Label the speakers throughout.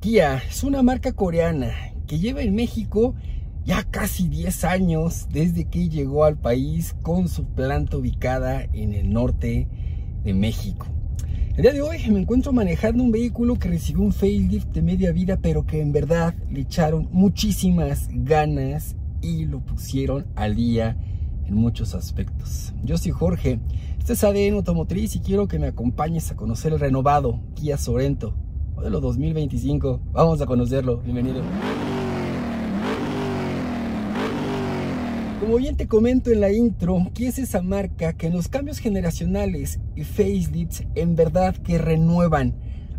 Speaker 1: Kia es una marca coreana que lleva en México ya casi 10 años desde que llegó al país con su planta ubicada en el norte de México. El día de hoy me encuentro manejando un vehículo que recibió un facelift de media vida, pero que en verdad le echaron muchísimas ganas y lo pusieron al día en muchos aspectos. Yo soy Jorge, este es ADN Automotriz y quiero que me acompañes a conocer el renovado Kia Sorento, modelo 2025. Vamos a conocerlo, bienvenido. Como bien te comento en la intro, Kia es esa marca que en los cambios generacionales y facelifts en verdad que renuevan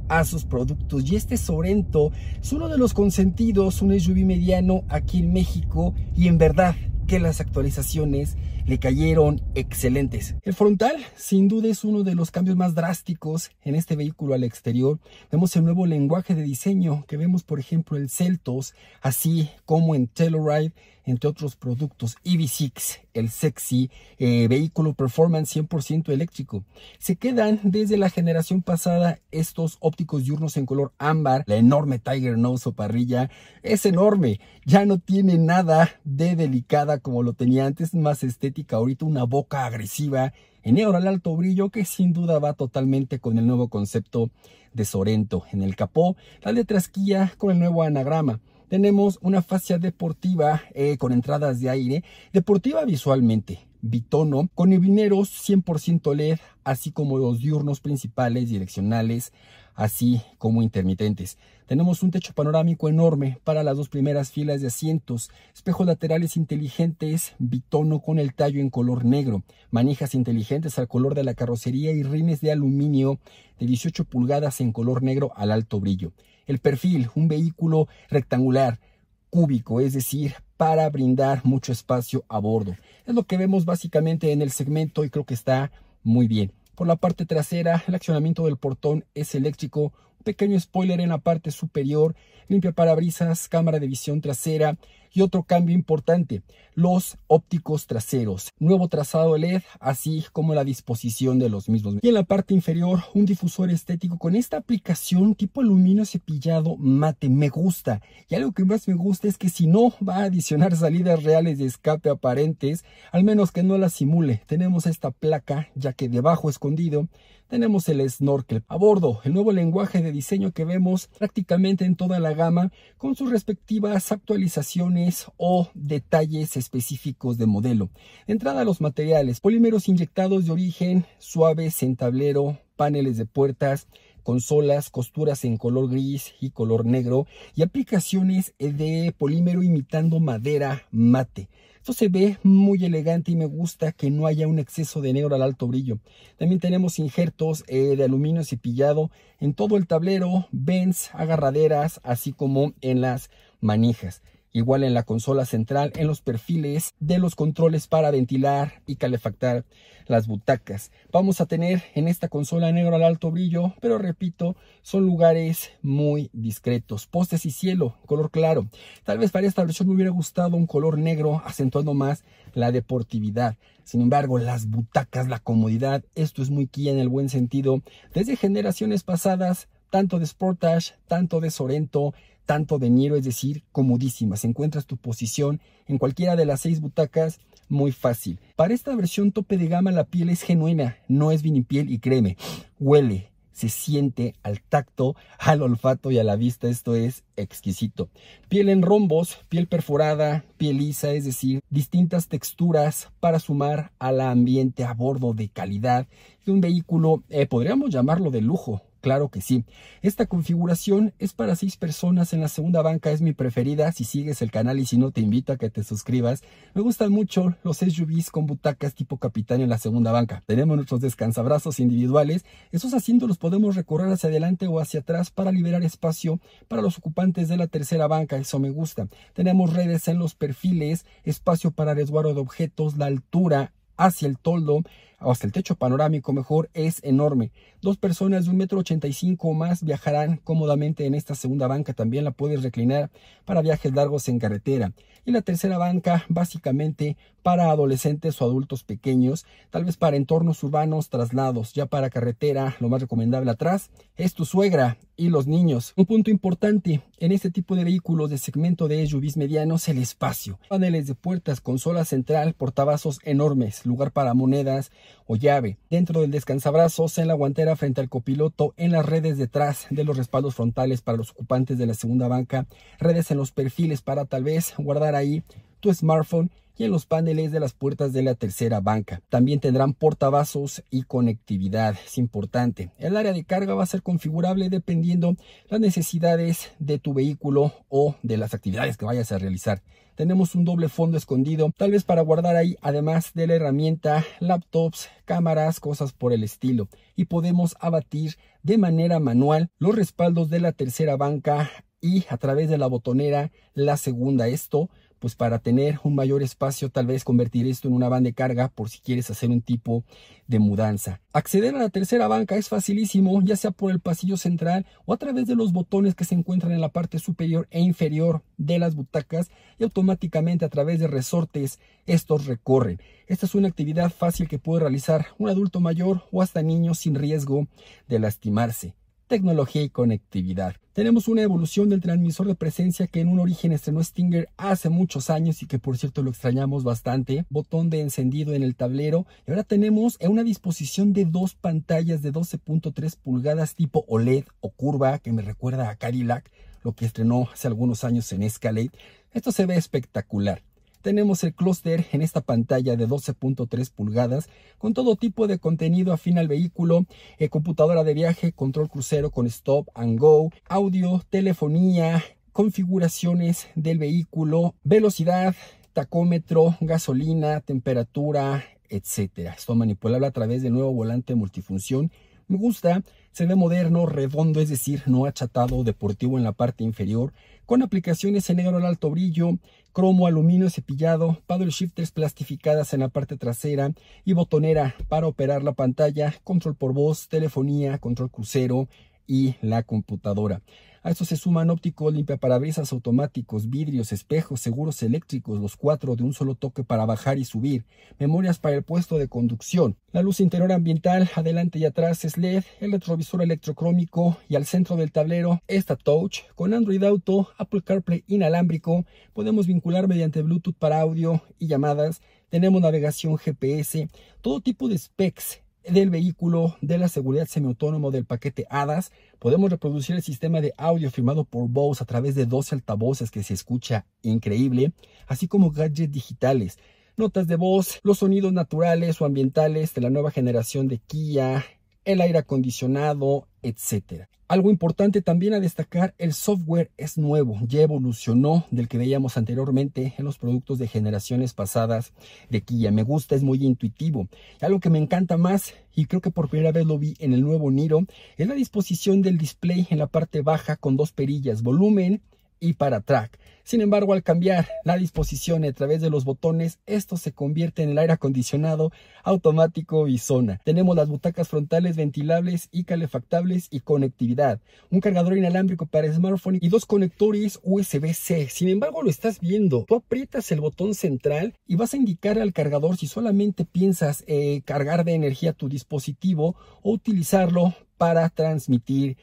Speaker 1: a sus productos. Y este Sorento es uno de los consentidos, un SUV mediano aquí en México y en verdad que las actualizaciones le cayeron excelentes. El frontal sin duda es uno de los cambios más drásticos en este vehículo al exterior. Vemos el nuevo lenguaje de diseño que vemos por ejemplo en Celtos, así como en Telluride entre otros productos. EV6, el sexy eh, vehículo performance 100% eléctrico. Se quedan desde la generación pasada estos ópticos diurnos en color ámbar. La enorme Tiger Nose o parrilla es enorme. Ya no tiene nada de delicada como lo tenía antes, más estética. Ahorita una boca agresiva en negro al alto brillo que sin duda va totalmente con el nuevo concepto de Sorento. En el capó, la letra esquía con el nuevo anagrama tenemos una fascia deportiva eh, con entradas de aire, deportiva visualmente, bitono, con neblineros 100% LED, así como los diurnos principales direccionales, así como intermitentes. Tenemos un techo panorámico enorme para las dos primeras filas de asientos, espejos laterales inteligentes, bitono con el tallo en color negro, manijas inteligentes al color de la carrocería y rines de aluminio de 18 pulgadas en color negro al alto brillo. El perfil, un vehículo rectangular, cúbico, es decir, para brindar mucho espacio a bordo. Es lo que vemos básicamente en el segmento y creo que está muy bien. Por la parte trasera, el accionamiento del portón es eléctrico, pequeño spoiler en la parte superior, limpia parabrisas, cámara de visión trasera, y otro cambio importante, los ópticos traseros. Nuevo trazado LED, así como la disposición de los mismos. Y en la parte inferior, un difusor estético con esta aplicación tipo aluminio cepillado mate. Me gusta. Y algo que más me gusta es que si no va a adicionar salidas reales de escape aparentes, al menos que no las simule. Tenemos esta placa, ya que debajo escondido tenemos el snorkel. A bordo, el nuevo lenguaje de diseño que vemos prácticamente en toda la gama con sus respectivas actualizaciones o detalles específicos de modelo. entrada a los materiales, polímeros inyectados de origen, suaves en tablero, paneles de puertas, consolas, costuras en color gris y color negro y aplicaciones de polímero imitando madera mate. Esto se ve muy elegante y me gusta que no haya un exceso de negro al alto brillo. También tenemos injertos eh, de aluminio cepillado en todo el tablero, vents, agarraderas, así como en las manijas igual en la consola central, en los perfiles de los controles para ventilar y calefactar las butacas. Vamos a tener en esta consola negro al alto brillo, pero repito, son lugares muy discretos. Postes y cielo, color claro. Tal vez para esta versión me hubiera gustado un color negro, acentuando más la deportividad. Sin embargo, las butacas, la comodidad, esto es muy Kia en el buen sentido. Desde generaciones pasadas, tanto de Sportage, tanto de Sorento, tanto de Niro, es decir, comodísimas. Encuentras tu posición en cualquiera de las seis butacas muy fácil. Para esta versión tope de gama la piel es genuina, no es vinipiel y créeme, huele, se siente al tacto, al olfato y a la vista. Esto es exquisito. Piel en rombos, piel perforada, piel lisa, es decir, distintas texturas para sumar al ambiente a bordo de calidad de un vehículo, eh, podríamos llamarlo de lujo. Claro que sí. Esta configuración es para seis personas. En la segunda banca es mi preferida. Si sigues el canal y si no te invito a que te suscribas. Me gustan mucho los SUVs con butacas tipo capitán en la segunda banca. Tenemos nuestros descansabrazos individuales. Esos asientos los podemos recorrer hacia adelante o hacia atrás para liberar espacio para los ocupantes de la tercera banca. Eso me gusta. Tenemos redes en los perfiles, espacio para resguardo de objetos, la altura hacia el toldo hasta el techo panorámico mejor es enorme. Dos personas de un metro ochenta y cinco o más viajarán cómodamente en esta segunda banca. También la puedes reclinar para viajes largos en carretera. Y la tercera banca básicamente para adolescentes o adultos pequeños, tal vez para entornos urbanos, traslados, ya para carretera, lo más recomendable atrás es tu suegra y los niños. Un punto importante en este tipo de vehículos de segmento de SUVs medianos, el espacio. Paneles de puertas, consola central, portavasos enormes, lugar para monedas o llave. Dentro del descansabrazos, en la guantera frente al copiloto, en las redes detrás de los respaldos frontales para los ocupantes de la segunda banca, redes en los perfiles para tal vez guardar ahí tu smartphone y en los paneles de las puertas de la tercera banca. También tendrán portavasos y conectividad, es importante. El área de carga va a ser configurable dependiendo las necesidades de tu vehículo o de las actividades que vayas a realizar. Tenemos un doble fondo escondido, tal vez para guardar ahí, además de la herramienta, laptops, cámaras, cosas por el estilo. Y podemos abatir de manera manual los respaldos de la tercera banca y a través de la botonera la segunda. Esto pues para tener un mayor espacio, tal vez convertir esto en una van de carga por si quieres hacer un tipo de mudanza. Acceder a la tercera banca es facilísimo, ya sea por el pasillo central o a través de los botones que se encuentran en la parte superior e inferior de las butacas y automáticamente a través de resortes estos recorren. Esta es una actividad fácil que puede realizar un adulto mayor o hasta niños sin riesgo de lastimarse tecnología y conectividad. Tenemos una evolución del transmisor de presencia que en un origen estrenó Stinger hace muchos años y que por cierto lo extrañamos bastante. Botón de encendido en el tablero. Y ahora tenemos una disposición de dos pantallas de 12.3 pulgadas tipo OLED o curva que me recuerda a Cadillac, lo que estrenó hace algunos años en Escalade. Esto se ve espectacular tenemos el clúster en esta pantalla de 12.3 pulgadas con todo tipo de contenido afín al vehículo, eh, computadora de viaje, control crucero con stop and go, audio, telefonía, configuraciones del vehículo, velocidad, tacómetro, gasolina, temperatura, etcétera. Esto manipulable a través del nuevo volante multifunción me gusta, se ve moderno, redondo, es decir, no achatado, deportivo en la parte inferior, con aplicaciones en negro al alto brillo, cromo, aluminio cepillado, paddle shifters plastificadas en la parte trasera y botonera para operar la pantalla, control por voz, telefonía, control crucero y la computadora. A esto se suman ópticos limpiaparabrisas automáticos, vidrios, espejos, seguros eléctricos, los cuatro de un solo toque para bajar y subir, memorias para el puesto de conducción, la luz interior ambiental adelante y atrás es LED, el retrovisor electrocrómico y al centro del tablero esta touch con Android Auto, Apple CarPlay inalámbrico, podemos vincular mediante Bluetooth para audio y llamadas, tenemos navegación GPS, todo tipo de specs del vehículo, de la seguridad semiautónomo del paquete ADAS, podemos reproducir el sistema de audio firmado por Bose a través de 12 altavoces que se escucha increíble, así como gadgets digitales, notas de voz, los sonidos naturales o ambientales de la nueva generación de Kia, el aire acondicionado, etc. Algo importante también a destacar, el software es nuevo, ya evolucionó del que veíamos anteriormente en los productos de generaciones pasadas de Kia. Me gusta, es muy intuitivo. Algo que me encanta más, y creo que por primera vez lo vi en el nuevo Niro, es la disposición del display en la parte baja con dos perillas, volumen y para track. Sin embargo, al cambiar la disposición a través de los botones, esto se convierte en el aire acondicionado automático y zona. Tenemos las butacas frontales ventilables y calefactables y conectividad, un cargador inalámbrico para smartphone y dos conectores USB-C. Sin embargo, lo estás viendo. Tú aprietas el botón central y vas a indicar al cargador si solamente piensas eh, cargar de energía tu dispositivo o utilizarlo para transmitir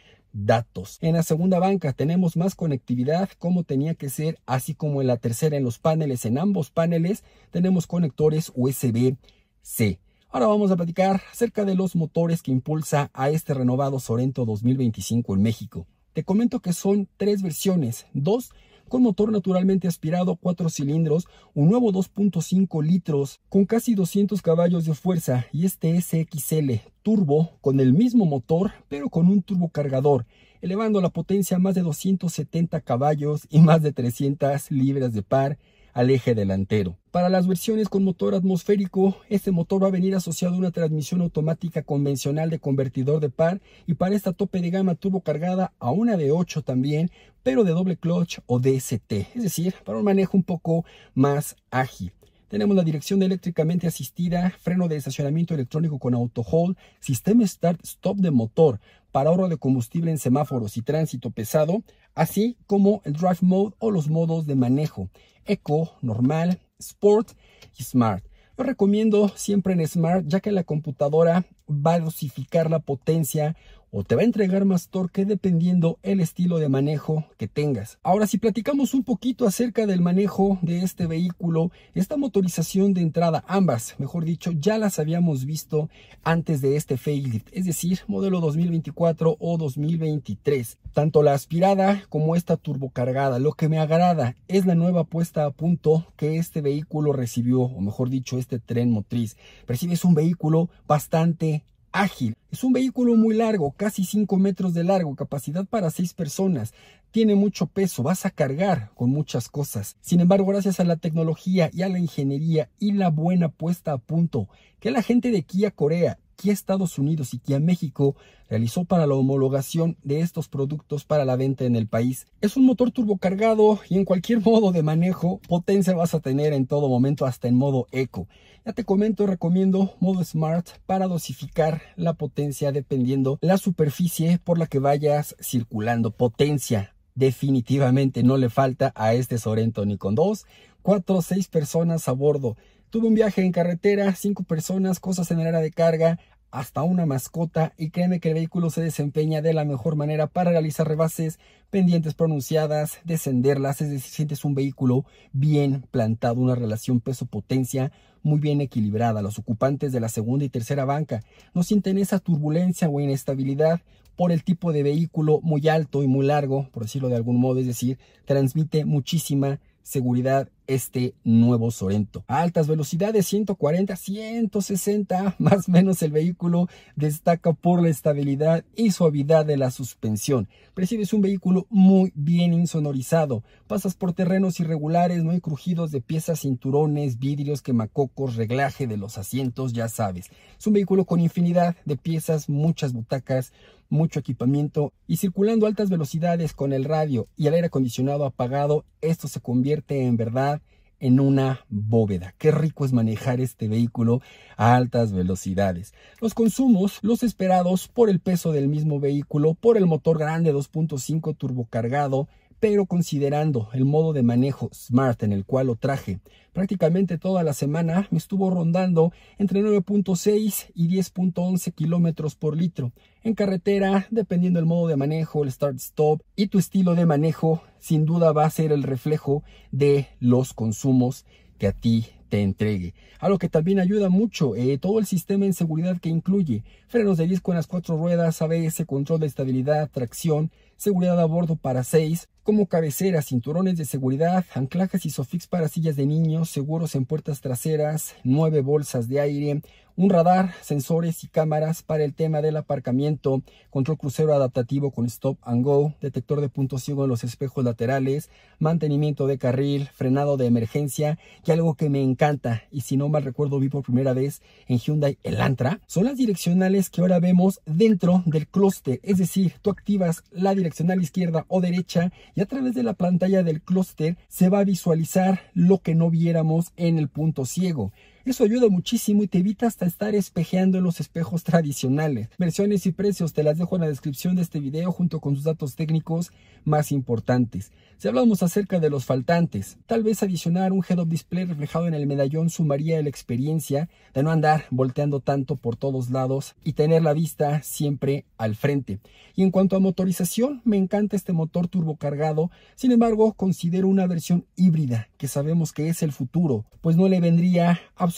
Speaker 1: datos. En la segunda banca tenemos más conectividad como tenía que ser, así como en la tercera en los paneles. En ambos paneles tenemos conectores USB-C. Ahora vamos a platicar acerca de los motores que impulsa a este renovado Sorento 2025 en México. Te comento que son tres versiones, dos con motor naturalmente aspirado, cuatro cilindros, un nuevo 2.5 litros con casi 200 caballos de fuerza y este SXL turbo con el mismo motor pero con un turbocargador, elevando la potencia a más de 270 caballos y más de 300 libras de par al eje delantero. Para las versiones con motor atmosférico, este motor va a venir asociado a una transmisión automática convencional de convertidor de par y para esta tope de gama turbo cargada a una de 8 también, pero de doble clutch o DST, es decir, para un manejo un poco más ágil. Tenemos la dirección eléctricamente asistida, freno de estacionamiento electrónico con auto hold, sistema start-stop de motor para ahorro de combustible en semáforos y tránsito pesado, así como el drive mode o los modos de manejo, eco, normal, sport y smart. Lo recomiendo siempre en Smart, ya que la computadora va a dosificar la potencia o te va a entregar más torque dependiendo el estilo de manejo que tengas. Ahora, si platicamos un poquito acerca del manejo de este vehículo, esta motorización de entrada, ambas, mejor dicho, ya las habíamos visto antes de este facelift, es decir, modelo 2024 o 2023. Tanto la aspirada como esta turbocargada. Lo que me agrada es la nueva puesta a punto que este vehículo recibió, o mejor dicho, este tren motriz. Percibes un vehículo bastante ágil. Es un vehículo muy largo, casi 5 metros de largo, capacidad para 6 personas. Tiene mucho peso, vas a cargar con muchas cosas. Sin embargo, gracias a la tecnología y a la ingeniería y la buena puesta a punto que la gente de Kia Corea Kia Estados Unidos y Kia México realizó para la homologación de estos productos para la venta en el país. Es un motor turbocargado y en cualquier modo de manejo potencia vas a tener en todo momento hasta en modo eco. Ya te comento, recomiendo modo Smart para dosificar la potencia dependiendo la superficie por la que vayas circulando. Potencia definitivamente no le falta a este Sorento ni con dos, cuatro o seis personas a bordo. Tuve un viaje en carretera, cinco personas, cosas en el área de carga, hasta una mascota y créeme que el vehículo se desempeña de la mejor manera para realizar rebases, pendientes pronunciadas, descenderlas, es decir, sientes un vehículo bien plantado, una relación peso-potencia muy bien equilibrada. Los ocupantes de la segunda y tercera banca no sienten esa turbulencia o inestabilidad por el tipo de vehículo muy alto y muy largo, por decirlo de algún modo, es decir, transmite muchísima seguridad este nuevo Sorento. A altas velocidades, 140, 160, más o menos el vehículo destaca por la estabilidad y suavidad de la suspensión. Percibes un vehículo muy bien insonorizado. Pasas por terrenos irregulares, no hay crujidos de piezas, cinturones, vidrios, quemacocos, reglaje de los asientos, ya sabes. Es un vehículo con infinidad de piezas, muchas butacas, mucho equipamiento y circulando a altas velocidades con el radio y el aire acondicionado apagado, esto se convierte en verdad en una bóveda. Qué rico es manejar este vehículo a altas velocidades. Los consumos, los esperados por el peso del mismo vehículo, por el motor grande 2.5 turbocargado, pero considerando el modo de manejo Smart en el cual lo traje, prácticamente toda la semana me estuvo rondando entre 9.6 y 10.11 kilómetros por litro. En carretera, dependiendo del modo de manejo, el start-stop y tu estilo de manejo, sin duda va a ser el reflejo de los consumos que a ti te entregue. Algo que también ayuda mucho, eh, todo el sistema en seguridad que incluye frenos de disco en las cuatro ruedas, ABS, control de estabilidad, tracción, seguridad a bordo para seis, como cabeceras, cinturones de seguridad, anclajes ISOFIX para sillas de niños, seguros en puertas traseras, nueve bolsas de aire, un radar, sensores y cámaras para el tema del aparcamiento, control crucero adaptativo con stop and go, detector de punto ciego en los espejos laterales, mantenimiento de carril, frenado de emergencia y algo que me encanta y si no mal recuerdo vi por primera vez en Hyundai Elantra, son las direccionales que ahora vemos dentro del clúster, es decir, tú activas la direccional izquierda o derecha y a través de la pantalla del clúster se va a visualizar lo que no viéramos en el punto ciego. Eso ayuda muchísimo y te evita hasta estar espejeando en los espejos tradicionales. Versiones y precios te las dejo en la descripción de este video junto con sus datos técnicos más importantes. Si hablamos acerca de los faltantes, tal vez adicionar un head-up display reflejado en el medallón sumaría la experiencia de no andar volteando tanto por todos lados y tener la vista siempre al frente. Y en cuanto a motorización, me encanta este motor turbocargado, sin embargo considero una versión híbrida, que sabemos que es el futuro, pues no le vendría absolutamente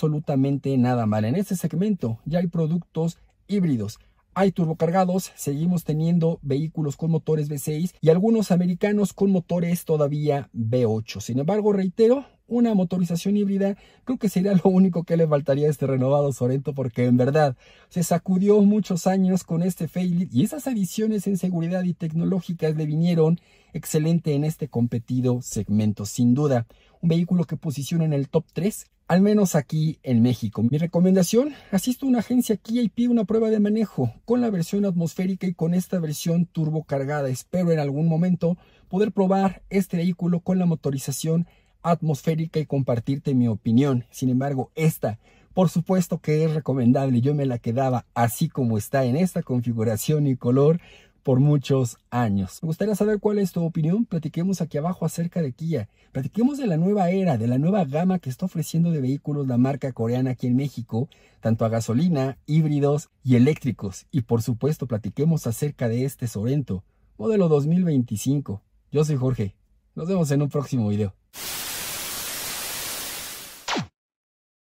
Speaker 1: nada mal. En este segmento ya hay productos híbridos hay turbocargados, seguimos teniendo vehículos con motores V6 y algunos americanos con motores todavía V8. Sin embargo, reitero, una motorización híbrida creo que sería lo único que le faltaría a este renovado Sorento porque en verdad se sacudió muchos años con este facelift y esas adiciones en seguridad y tecnológicas le vinieron excelente en este competido segmento. Sin duda, un vehículo que posiciona en el top 3 al menos aquí en México. Mi recomendación, asisto a una agencia Kia y pido una prueba de manejo con la versión atmosférica y con esta versión turbo cargada. Espero en algún momento poder probar este vehículo con la motorización atmosférica y compartirte mi opinión. Sin embargo, esta, por supuesto que es recomendable. Yo me la quedaba así como está en esta configuración y color por muchos años. Me gustaría saber cuál es tu opinión. Platiquemos aquí abajo acerca de Kia. Platiquemos de la nueva era, de la nueva gama que está ofreciendo de vehículos la marca coreana aquí en México, tanto a gasolina, híbridos y eléctricos. Y por supuesto, platiquemos acerca de este Sorento, modelo 2025. Yo soy Jorge. Nos vemos en un próximo video.